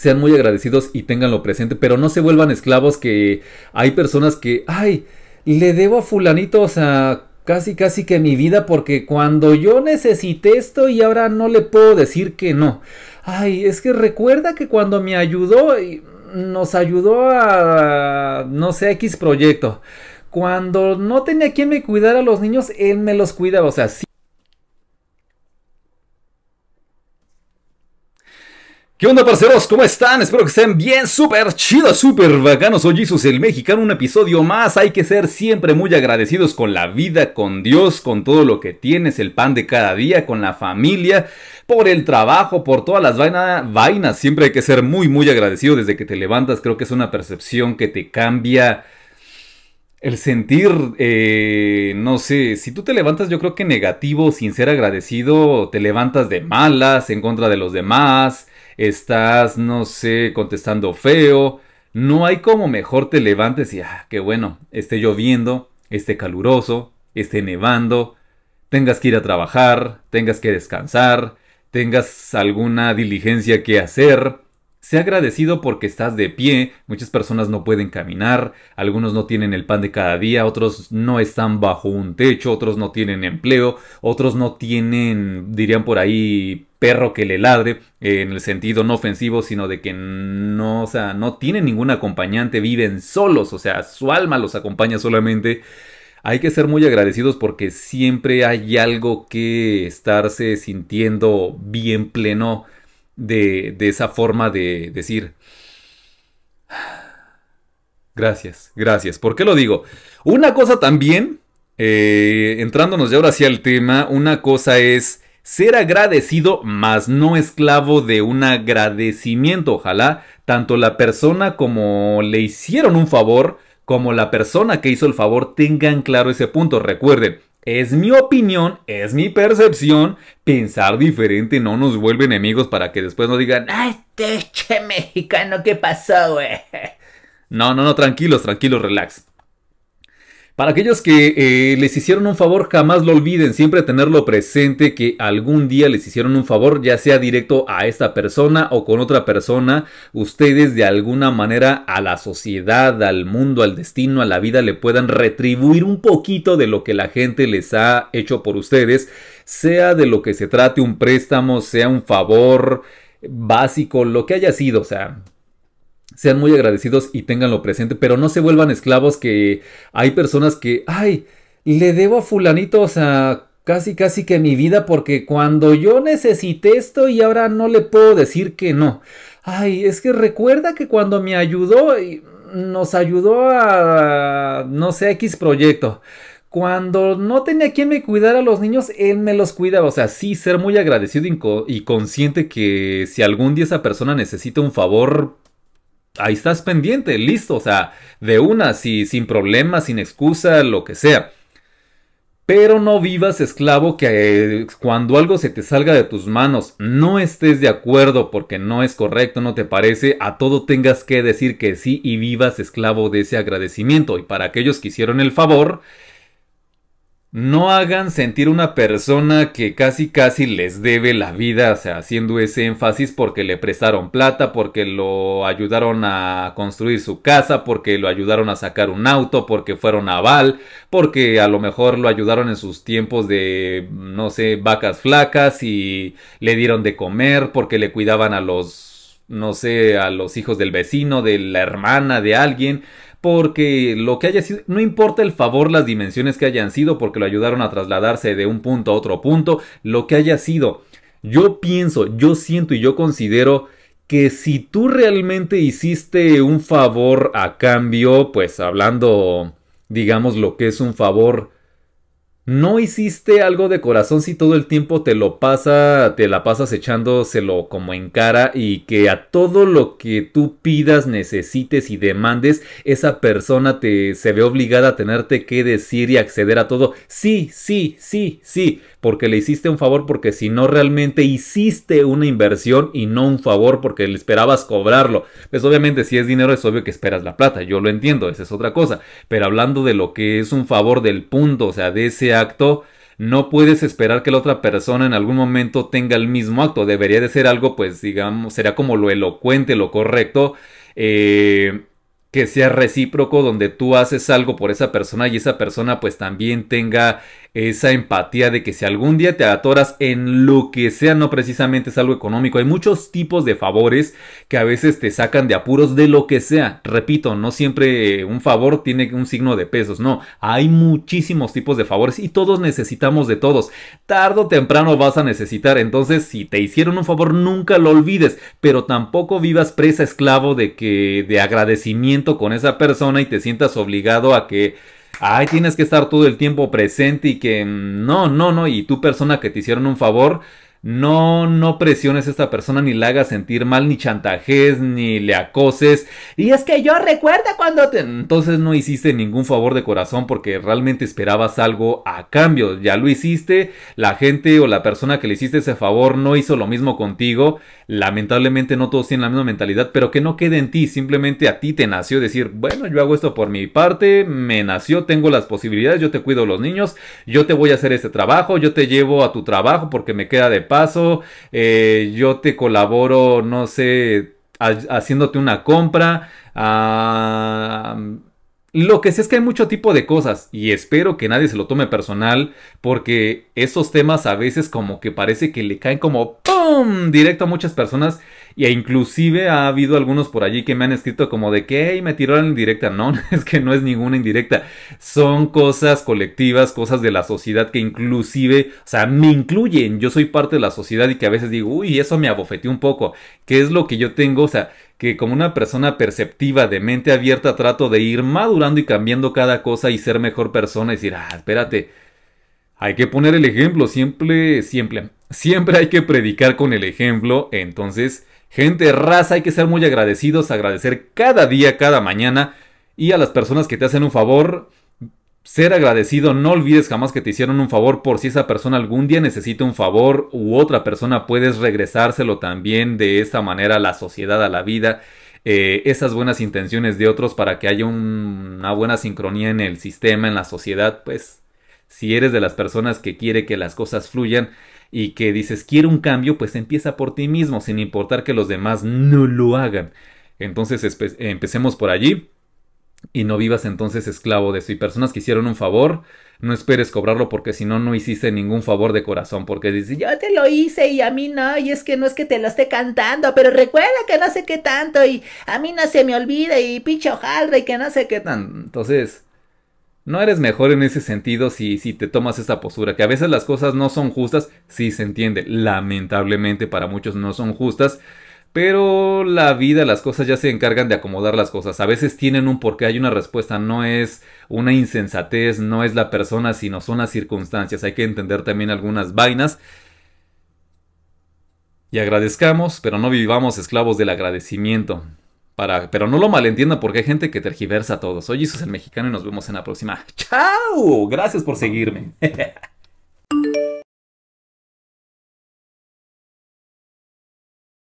sean muy agradecidos y tenganlo presente, pero no se vuelvan esclavos que hay personas que, ay, le debo a fulanito, o sea, casi casi que mi vida porque cuando yo necesité esto y ahora no le puedo decir que no. Ay, es que recuerda que cuando me ayudó, nos ayudó a, no sé, X proyecto. Cuando no tenía quien me cuidara a los niños, él me los cuidaba. O sea, sí ¿Qué onda, parceros? ¿Cómo están? Espero que estén bien, súper chidos, súper bacanos. Soy Jesus el mexicano, un episodio más. Hay que ser siempre muy agradecidos con la vida, con Dios, con todo lo que tienes, el pan de cada día, con la familia, por el trabajo, por todas las vainas. Siempre hay que ser muy, muy agradecido desde que te levantas. Creo que es una percepción que te cambia. El sentir, eh, no sé, si tú te levantas yo creo que negativo, sin ser agradecido, te levantas de malas, en contra de los demás, estás, no sé, contestando feo. No hay como mejor te levantes y, ah, qué bueno, esté lloviendo, esté caluroso, esté nevando, tengas que ir a trabajar, tengas que descansar, tengas alguna diligencia que hacer. Sea agradecido porque estás de pie, muchas personas no pueden caminar, algunos no tienen el pan de cada día, otros no están bajo un techo, otros no tienen empleo, otros no tienen, dirían por ahí, perro que le ladre, en el sentido no ofensivo, sino de que no, o sea, no tienen ningún acompañante, viven solos, o sea, su alma los acompaña solamente. Hay que ser muy agradecidos porque siempre hay algo que estarse sintiendo bien pleno de, esa forma de decir, gracias, gracias. ¿Por qué lo digo? Una cosa también, eh, entrándonos ya ahora hacia el tema, una cosa es ser agradecido, más no esclavo de un agradecimiento. Ojalá tanto la persona como le hicieron un favor, como la persona que hizo el favor tengan claro ese punto. Recuerden, es mi opinión, es mi percepción. Pensar diferente no nos vuelve enemigos para que después no digan, ¡ay, este che mexicano, qué pasó, güey! No, no, no, tranquilos, tranquilos, relax. Para aquellos que eh, les hicieron un favor, jamás lo olviden, siempre tenerlo presente que algún día les hicieron un favor, ya sea directo a esta persona o con otra persona, ustedes de alguna manera a la sociedad, al mundo, al destino, a la vida le puedan retribuir un poquito de lo que la gente les ha hecho por ustedes, sea de lo que se trate un préstamo, sea un favor básico, lo que haya sido, o sea, sean muy agradecidos y tenganlo presente, pero no se vuelvan esclavos que hay personas que, ay, le debo a fulanito, o sea, casi casi que mi vida porque cuando yo necesité esto y ahora no le puedo decir que no. Ay, es que recuerda que cuando me ayudó, nos ayudó a, no sé, X proyecto. Cuando no tenía quien me cuidara a los niños, él me los cuidaba. O sea, sí, ser muy agradecido y consciente que si algún día esa persona necesita un favor, ahí estás pendiente, listo, o sea, de una, si, sin problema, sin excusa, lo que sea. Pero no vivas esclavo que eh, cuando algo se te salga de tus manos no estés de acuerdo porque no es correcto, no te parece, a todo tengas que decir que sí y vivas esclavo de ese agradecimiento. Y para aquellos que hicieron el favor, no hagan sentir una persona que casi casi les debe la vida, o sea, haciendo ese énfasis porque le prestaron plata, porque lo ayudaron a construir su casa, porque lo ayudaron a sacar un auto, porque fueron a Val, porque a lo mejor lo ayudaron en sus tiempos de, no sé, vacas flacas y le dieron de comer, porque le cuidaban a los, no sé, a los hijos del vecino, de la hermana, de alguien porque lo que haya sido, no importa el favor, las dimensiones que hayan sido, porque lo ayudaron a trasladarse de un punto a otro punto, lo que haya sido. Yo pienso, yo siento y yo considero que si tú realmente hiciste un favor a cambio, pues hablando, digamos, lo que es un favor no hiciste algo de corazón si todo el tiempo te lo pasa, te la pasas echándoselo como en cara y que a todo lo que tú pidas, necesites y demandes, esa persona te se ve obligada a tenerte que decir y acceder a todo. Sí, sí, sí, sí porque le hiciste un favor, porque si no realmente hiciste una inversión y no un favor porque le esperabas cobrarlo. Pues obviamente si es dinero es obvio que esperas la plata, yo lo entiendo, esa es otra cosa. Pero hablando de lo que es un favor del punto, o sea, de ese acto, no puedes esperar que la otra persona en algún momento tenga el mismo acto. Debería de ser algo, pues, digamos, sería como lo elocuente, lo correcto. Eh, que sea recíproco, donde tú haces algo por esa persona y esa persona pues también tenga esa empatía de que si algún día te atoras en lo que sea, no precisamente es algo económico, hay muchos tipos de favores que a veces te sacan de apuros de lo que sea. Repito, no siempre un favor tiene un signo de pesos, no, hay muchísimos tipos de favores y todos necesitamos de todos. Tardo o temprano vas a necesitar, entonces si te hicieron un favor nunca lo olvides, pero tampoco vivas presa esclavo de que de agradecimiento con esa persona y te sientas obligado a que ay, tienes que estar todo el tiempo presente y que mm, no, no, no, y tú persona que te hicieron un favor, no, no presiones a esta persona ni la hagas sentir mal, ni chantajes, ni le acoses. Y es que yo recuerda cuando te... Entonces no hiciste ningún favor de corazón porque realmente esperabas algo a cambio. Ya lo hiciste, la gente o la persona que le hiciste ese favor no hizo lo mismo contigo. Lamentablemente no todos tienen la misma mentalidad, pero que no quede en ti. Simplemente a ti te nació decir, bueno, yo hago esto por mi parte, me nació, tengo las posibilidades, yo te cuido los niños, yo te voy a hacer este trabajo, yo te llevo a tu trabajo porque me queda de paso, eh, yo te colaboro, no sé, haciéndote una compra. Ah, lo que sé es que hay mucho tipo de cosas y espero que nadie se lo tome personal porque esos temas a veces como que parece que le caen como ¡pum! directo a muchas personas e inclusive ha habido algunos por allí que me han escrito como de que me tiraron indirecta. No, es que no es ninguna indirecta. Son cosas colectivas, cosas de la sociedad que inclusive, o sea, me incluyen. Yo soy parte de la sociedad y que a veces digo, uy, eso me abofeteó un poco. ¿Qué es lo que yo tengo? O sea, que como una persona perceptiva de mente abierta trato de ir madurando y cambiando cada cosa y ser mejor persona y decir, ah, espérate, hay que poner el ejemplo, siempre, siempre, siempre hay que predicar con el ejemplo, entonces, gente, raza, hay que ser muy agradecidos, agradecer cada día, cada mañana y a las personas que te hacen un favor, ser agradecido, no olvides jamás que te hicieron un favor por si esa persona algún día necesita un favor u otra persona puedes regresárselo también de esta manera a la sociedad, a la vida. Eh, esas buenas intenciones de otros para que haya una buena sincronía en el sistema, en la sociedad, pues si eres de las personas que quiere que las cosas fluyan y que dices quiero un cambio, pues empieza por ti mismo, sin importar que los demás no lo hagan. Entonces empecemos por allí y no vivas entonces esclavo de eso. Y personas que hicieron un favor, no esperes cobrarlo porque si no, no hiciste ningún favor de corazón. Porque dices, yo te lo hice y a mí no, y es que no es que te lo esté cantando, pero recuerda que no sé qué tanto y a mí no se me olvida y pinche hojaldra y que no sé qué tanto. Entonces, no eres mejor en ese sentido si, si te tomas esa postura, que a veces las cosas no son justas, sí se entiende, lamentablemente para muchos no son justas, pero la vida, las cosas ya se encargan de acomodar las cosas. A veces tienen un porqué, hay una respuesta, no es una insensatez, no es la persona, sino son las circunstancias. Hay que entender también algunas vainas. Y agradezcamos, pero no vivamos esclavos del agradecimiento. Para, pero no lo malentiendan porque hay gente que tergiversa a todos. Soy Jesús el mexicano y nos vemos en la próxima. ¡Chao! Gracias por seguirme.